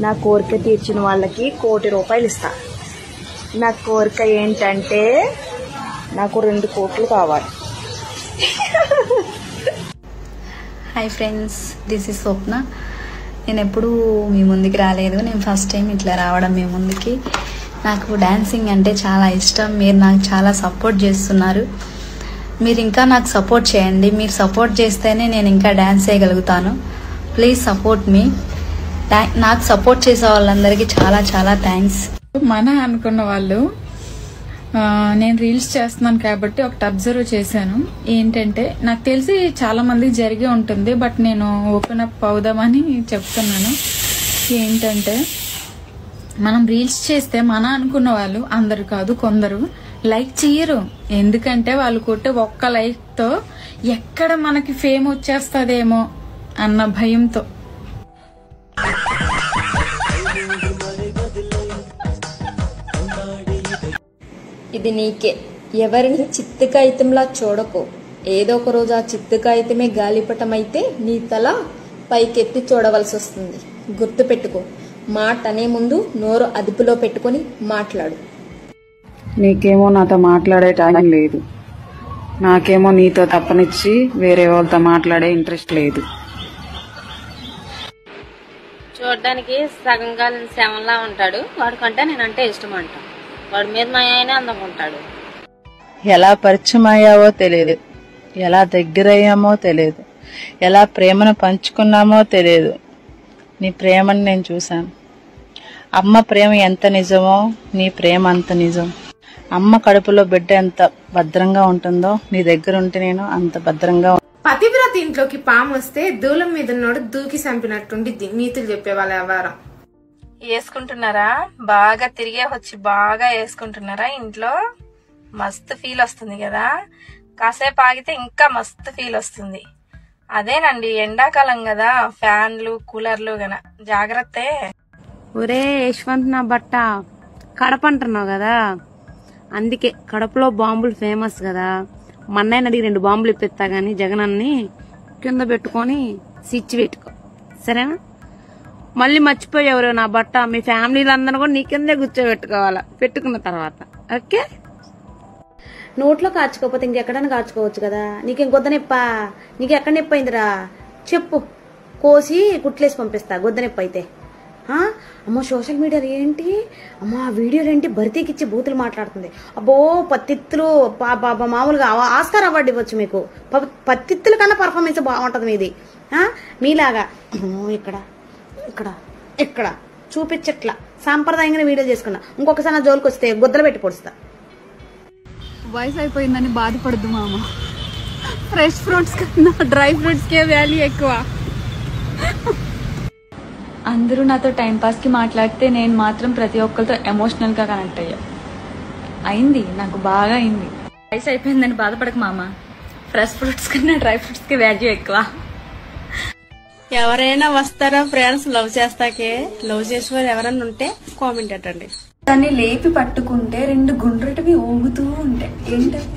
నా కోరిక తీర్చిన వాళ్ళకి కోటి రూపాయలు ఇస్తా. నా కోరిక ఏంటంటే నాకు రెండు కోట్లు కావాలి. Hi friends this is Swapna నేను ఎప్పుడూ మీ ముందుకి రాలేదు. నేను ఫస్ట్ టైం ఇట్లా రావడం మీ ముందుకి. నాకు డ్యాన్సింగ్ అంటే చాలా ఇష్టం. మీరు నాకు చాలా సపోర్ట్ చేస్తున్నారు. మీరు ఇంకా నాకు సపోర్ట్ చేయండి. మీరు సపోర్ట్ చేస్తేనే నేను ఇంకా డ్యాన్స్ చేయగలుగుతాను. ప్లీజ్ సపోర్ట్ మీ నాకు సపోర్ట్ చేసే వాళ్ళందరికీ చాలా చాలా థ్యాంక్స్ మన అనుకున్న వాళ్ళు నేను రీల్స్ చేస్తున్నాను కాబట్టి ఒకటి అబ్జర్వ్ చేశాను. ఏంటంటే నాకు తెలిసి చాలా మంది జరిగే ఉంటుంది బట్ నేను ఓపెన్ అప్ అవుదామని చెప్తున్నాను. ఏంటంటే మనం రీల్స్ చేస్తే మన అనుకున్న వాళ్ళు అందరు కాదు కొందరు లైక్ చేయరు. ఎందుకంటే వాళ్ళు కొట్టే ఒక్క లైక్తో ఎక్కడ మనకి ఫేమ్ వచ్చేస్తుందేమో అన్న భయంతో. ఇది నీకే. ఎవరిని చిత్తు కాగితంలా చూడకు. ఏదో ఒక రోజు ఆ చిత్తు కాగితమే గాలిపటమైతే నీ తల పైకెత్తి చూడవలసి వస్తుంది గుర్తు పెట్టుకో మాట అనే ముందు నోరు అదుపులో పెట్టుకొని మాట్లాడు. నీకేమో నాతో మాట్లాడే టైం లేదు. నాకేమో నీతో తప్పనిచ్చి వేరే వాళ్ళతో మాట్లాడే ఇంట్రెస్ట్ లేదు. చూడడానికి సగం కాలం శవంలా ఉంటాడు. వాడికంటే నేనంటే ఇష్టం అంట. వాడి మీద మా ఆయన అందంగా ఉంటాడు. ఎలా పరిచయం అయ్యావో తెలియదు. ఎలా దగ్గరయ్యామో తెలియదు. ఎలా ప్రేమను పంచుకున్నామో తెలియదు. నీ ప్రేమను నేను చూశాను. అమ్మ ప్రేమ ఎంత నిజమో నీ ప్రేమ అంత నిజం. అమ్మ కడుపులో బిడ్డ ఎంత భద్రంగా ఉంటుందో నీ దగ్గర ఉంటే నేను అంత భద్రంగా పతివ్రత ఇంట్లోకి పాము వస్తే దూలం మీద ఉన్నోడు దూకి చంపినట్టుండి నీతులు చెప్పేవాళ్ళ వ్యవహారం. వేసుకుంటున్నారా? బాగా తిరిగే వచ్చి బాగా వేసుకుంటున్నారా ఇంట్లో? మస్తు ఫీల్ వస్తుంది కదా? కాసేపు ఆగితే ఇంకా మస్తు ఫీల్ వస్తుంది. అదేనండి ఎండాకాలం కదా ఫ్యాన్లు కూలర్లు గన. జాగ్రత్తే. ఒరే యశ్వంత్ నా బట్ట కడప అంటున్నావు కదా? అందుకే కడపలో బాంబులు ఫేమస్ కదా. మన్నయ్య అడిగి రెండు బాంబులు ఇప్పిస్తా గానీ జగనన్ని కింద పెట్టుకొని స్విచ్ పెట్టుకో. సరేనా? మళ్ళీ మర్చిపోయేవరు నా బట్ట మీ ఫ్యామిలీలు అందరూ కూడా నీ కిందే కూర్చోబెట్టుకోవాలా? పెట్టుకున్న తర్వాత. ఓకే? నోట్లో కాచుకోకపోతే ఇంకెక్కడైనా కాచుకోవచ్చు కదా. నీకు ఇంకొద్ద నొప్పా? నీకు ఎక్కడ నొప్పి అయిందిరా? చెప్పు. కోసి కుట్లేసి పంపిస్తా గొద్ద నొప్పి అయితే. అమ్మో సోషల్ మీడియా ఏంటి? అమ్మో ఆ వీడియోలు ఏంటి భర్తీకిచ్చి బూతులు మాట్లాడుతుంది. అబ్బో పత్తిత్తులు పా- మామూలుగా ఆస్కార్ అవార్డు ఇవ్వచ్చు మీకు. ప- పత్తిత్తుల కన్నా పర్ఫార్మెన్స్ బాగుంటుంది మీది. మీలాగా. ఇక్కడ. ఇక్కడ. ఇక్కడ. చూపించట్లా. సాంప్రదాయంగా వీడియో చేసుకున్నా. ఇంకొకసారి నా జోలికి వస్తే గుద్దలు పెట్టి పొడుస్తా. వయసు అయిపోయిందని బాధపడద్దు మామ. ఫ్రెష్ ఫ్రూట్స్ కన్నా డ్రై ఫ్రూట్స్ కే వాల్యూ ఎక్కువ. అందరూ నాతో టైం పాస్కి మాట్లాడితే నేను మాత్రం ప్రతి ఒక్కరితో ఎమోషనల్గా కనెక్ట్ అయ్యా. అయింది. నాకు బాగా అయింది. వయసు అయిపోయిందని బాధపడక మామ. ఫ్రెష్ ఫ్రూట్స్ కన్నా డ్రై ఫ్రూట్స్కి వాల్యూ ఎక్కువ. ఎవరైనా వస్తారా ఫ్రెండ్స్ లవ్ చేస్తాకే లవ్ చేసేవారు ఎవరైనా ఉంటే కామెంట్ పెట్టండి దాన్ని లేపి పట్టుకుంటే రెండు గుండ్రటివి ఊగుతూ ఉంటాయి ఏంటది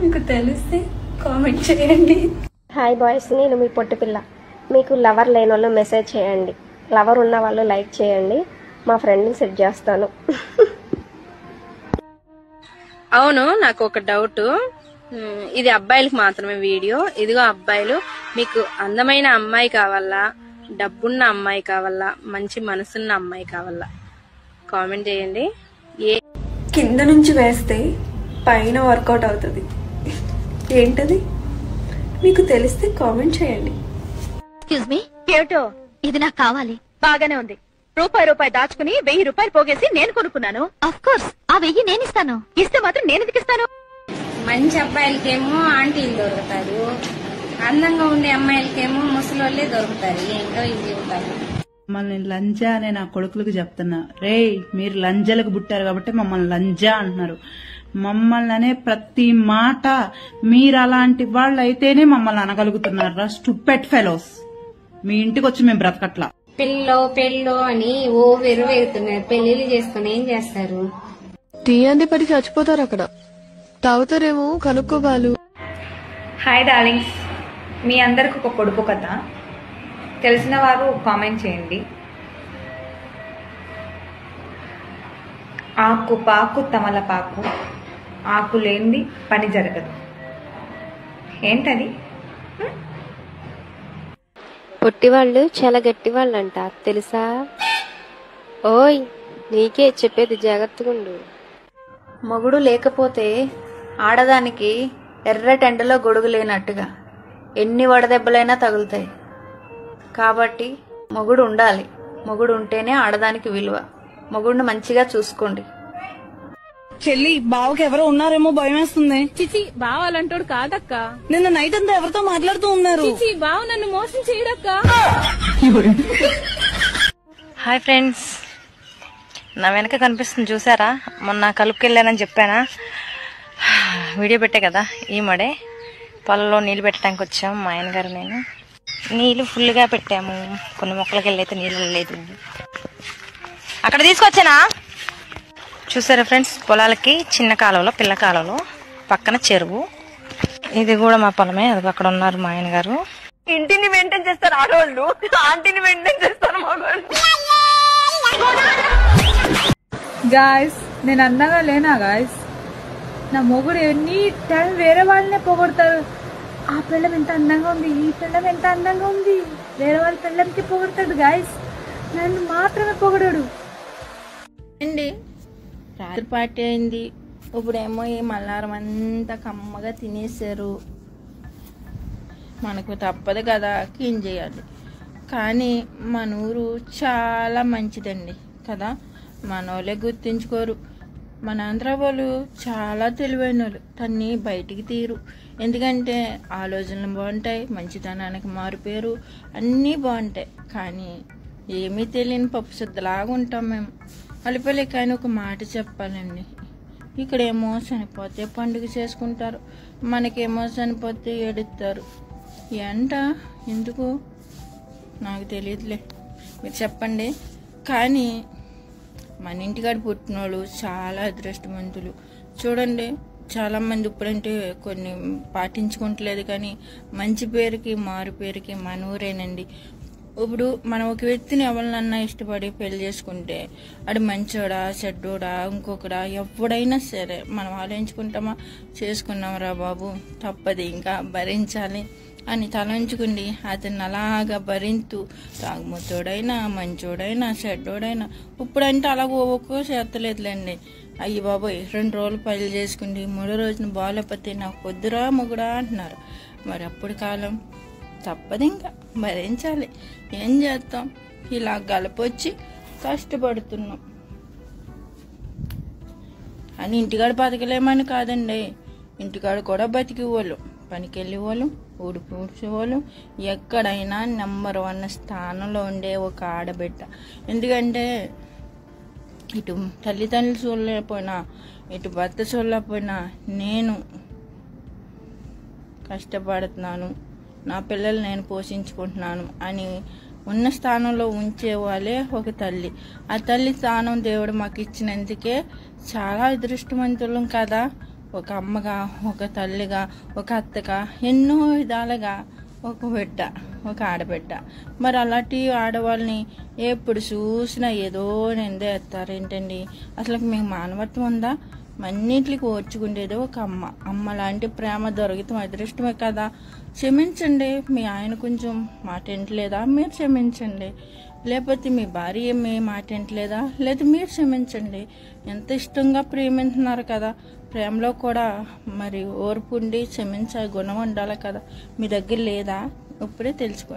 మీకు తెలిస్తే కామెంట్ చేయండి. హాయ్ బాయ్స్ నేను మీ పొట్టి పిల్ల. మీకు లవర్ లేని వాళ్ళు మెసేజ్ చేయండి. లవర్ ఉన్న వాళ్ళు లైక్ చేయండి. మా ఫ్రెండ్ని సెట్ చేస్తాను. అవును నాకు ఒక డౌట్ ఇది అబ్బాయిలకి మాత్రమే వీడియో. ఇదిగో అబ్బాయిలు మీకు అందమైన అమ్మాయి కావాలా డబ్బున్న అమ్మాయి కావాలా మంచి మనసున్న అమ్మాయి కావాలా? కామెంట్ చేయండి. ఏ కింద నుంచి వేస్తే పైన వర్కౌట్ అవుతుంది. ఏంటది? మీకు తెలిస్తే కామెంట్ చేయండి. ఎక్స్క్యూజ్ మీ ఇది నాకు కావాలి. బాగానే ఉంది. రూపాయి రూపాయి దాచుకుని వెయ్యి రూపాయలు పోగేసి నేను కొనుక్కున్నాను. అఫ్ కోర్స్ ఆ వెయ్యి నేను ఇస్తాను ఇస్తే మాత్రం నేను ఎందుకు ఇస్తాను? మంచి అబ్బాయిలకేమో ఆంటీలు దొరుకుతారు. అందంగా ఉండే అమ్మాయిలకేమో ముసలోళ్ళే దొరుకుతారు. ఏంటో ఈ జీవితాలు. మమ్మల్ని లంజా అనే నా కొడుకులకు చెప్తున్నా. రేయ్ మీరు లంజలకు పుట్టారు కాబట్టి మమ్మల్ని లంజా అంటున్నారు. మమ్మల్ని అనే ప్రతి మాట మీరు అలాంటి వాళ్ళు అయితేనే మమ్మల్ని అనగలుగుతున్నారు. Stupid fellows. మీ ఇంటికి వచ్చి మేము బ్రతకట్లా. పిల్లో పెళ్ళో అని ఓ వెరువేగుతున్నారు. పెళ్ళిళ్ళు చేసుకుని ఏం చేస్తారు? టీ అంది పడి చచ్చిపోతారు అక్కడ తాగుతారేమో కనుక్కోబాలు. హాయ్ డార్లింగ్స్ మీ అందరికి ఒక పొడుపు కథ. తెలిసిన వారు కామెంట్ చేయండి. ఆకు పాకు తమలపాకు. ఆకు లేనిది పని జరగదు. ఏంటది? పొట్టివాళ్ళు చాలా గట్టివాళ్ళు అంట తెలుసా? ఓయ్ నీకే చెప్పేది జాగ్రత్తగా ఉండు మొగుడు లేకపోతే ఆడదానికి ఎర్రటెండలో గొడుగు లేనట్టుగా ఎన్ని వడదెబ్బలైనా తగులుతాయి. కాబట్టి మొగుడు ఉండాలి. మొగుడు ఉంటేనే ఆడదానికి విలువ. మొగుడిని మంచిగా చూసుకోండి. చెల్లి బావకి ఎవరో ఉన్నారేమో భయం వేస్తుంది చిచి బావ అలాంటోడు కాదక్క. నిన్న నైట్ అంతా ఎవరితో మాట్లాడుతూ ఉన్నారు? చిచి బావ నన్ను మోసం చేయడక్క. Hi friends. నా వెనక కనిపిస్తుంది చూసారా? మొన్న కలుపుకి వెళ్ళానని చెప్పానా? వీడియో పెట్టే కదా ఈ మడే. పొలంలో నీళ్ళు పెట్టడానికి వచ్చాం మా ఆయన గారు నేను. నీళ్ళు ఫుల్గా పెట్టాము. కొన్ని మొక్కలకి వెళ్ళైతే నీళ్ళు లేదు అక్కడ తీసుకొచ్చానా? చూసారా ఫ్రెండ్స్ పొలాలకి చిన్న కాలువలో పిల్ల కాలువలో పక్కన చెరువు. ఇది కూడా మా పొలమే అది అక్కడ ఉన్నారు మా ఆయన గారు ఇంటిని మెయింటైన్ చేస్తారు ఆడవాళ్ళు. ఆంటీని మెయింటైన్ చేస్తారు గాయస్ నేను అందంగా లేనా గాయస్ నా మొగుడు ఎన్ని టైం వేరే వాళ్ళనే పొగడతారు ఆ పిల్లం ఎంత అందంగా ఉంది ఈ పిల్లం ఎంత అందంగా ఉంది. వేరే వాళ్ళ పిల్లంకి పొగడతాడు గాయస్ నన్ను మాత్రమే పొగడాడు. అండి రాత్రి పార్టీ అయింది. ఇప్పుడేమో ఈ మల్లారం అంతా కమ్మగా తినేసారు మనకు తప్పదు కదా క్లీన్ చేయాలి. కానీ మన ఊరు చాలా మంచిదండి కదా? మన వాళ్ళే గుర్తించుకోరు. మన ఆంధ్ర వాళ్ళు చాలా తెలివైన వాళ్ళు తన్ని బయటికి తీరు. ఎందుకంటే ఆలోచనలు బాగుంటాయి మంచితనానికి మారిపోయారు అన్నీ బాగుంటాయి. కానీ ఏమీ తెలియని పప్పు శుద్ధలాగా ఉంటాం మేము. అలిపల్లి కానీ ఒక మాట చెప్పాలండి. ఇక్కడేమో చనిపోతే పండుగ చేసుకుంటారు. మనకేమో చనిపోతే ఏడుస్తారు. ఎంట ఎందుకు? నాకు తెలియదులే. మీరు చెప్పండి. కానీ మన ఇంటికాడ పుట్టినోళ్ళు చాలా అదృష్టవంతులు. చూడండి చాలామంది ఇప్పుడంటే కొన్ని పాటించుకుంటలేదు కానీ మంచి పేరుకి మారు పేరుకి మన ఊరేనండి. ఇప్పుడు మనం ఒక వ్యక్తిని ఎవరినన్నా ఇష్టపడి పెళ్ళి చేసుకుంటే అది మంచోడా చెడ్డోడా ఇంకొకడా ఎప్పుడైనా సరే మనం ఆలోచించుకుంటామా? చేసుకున్నాంరా బాబు తప్పది ఇంకా భరించాలి. అని తలంచుకుండి అతన్ని అలాగా భరింతూ తాగుమతోడైనా మంచోడైనా చెడ్డోడైనా ఇప్పుడంటే అలాగ ఒక్కో చేస్తలేదులేండి అయ్యి బాబోయ్ రెండు రోజులు పనులు చేసుకుండి మూడో రోజున బాగాలేకపోతే నాకు పొద్దురా మొగుడా అంటున్నారు. మరి అప్పుడు కాలం? తప్పదు ఇంకా. భరించాలి. ఏం చేస్తాం? ఇలా గలపొచ్చి కష్టపడుతున్నాం. అని ఇంటికాడ బతకలేమని కాదండి. ఇంటికాడ కూడా బతికి వాళ్ళు పనికి వెళ్ళే వాళ్ళు ఎక్కడైనా నెంబర్ వన్ స్థానంలో ఉండే ఒక ఆడబిడ్డ. ఎందుకంటే ఇటు తల్లిదండ్రులు చూడలేకపోయినా ఇటు భర్త చూడలేకపోయినా నేను కష్టపడుతున్నాను. నా పిల్లలు నేను పోషించుకుంటున్నాను అని ఉన్న స్థానంలో ఉంచే వాళ్ళే ఒక తల్లి. ఆ తల్లి స్థానం దేవుడు మాకు ఇచ్చినందుకే చాలా అదృష్టవంతులం కదా. ఒక అమ్మగా ఒక తల్లిగా ఒక అత్తగా ఎన్నో విధాలుగా ఒక బిడ్డ ఒక ఆడబిడ్డ. మరి అలాంటి ఆడవాళ్ళని ఎప్పుడు చూసినా ఏదో నిందేస్తారు ఏంటండి అసలు మీకు మానవత్వం ఉందా? అన్నింటికి ఓర్చుకుండేది ఒక అమ్మ. అమ్మ లాంటి ప్రేమ దొరికితే అదృష్టమే కదా. క్షమించండి మీ ఆయన కొంచెం మాట వింటలేదా? మీరు క్షమించండి. లేకపోతే మీ భార్య మీ మాట వింటలేదా? లేదా మీరు క్షమించండి. ఎంత ఇష్టంగా ప్రేమించున్నారు కదా. ప్రేమలో కూడా మరి ఓర్పు ఉండి క్షమించే గుణం ఉండాలి కదా. మీ దగ్గర లేదా? ఇప్పుడే తెలుసుకో